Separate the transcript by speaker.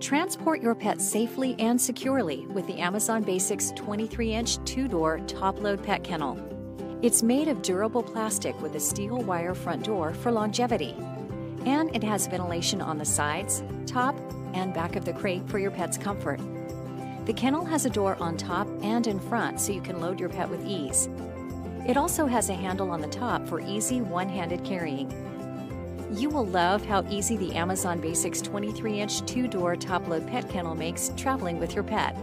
Speaker 1: Transport your pet safely and securely with the Amazon Basics 23 inch two door top load pet kennel. It's made of durable plastic with a steel wire front door for longevity. And it has ventilation on the sides, top, and back of the crate for your pet's comfort. The kennel has a door on top and in front so you can load your pet with ease. It also has a handle on the top for easy one handed carrying. You will love how easy the Amazon Basics 23 inch two door top load pet kennel makes traveling with your pet.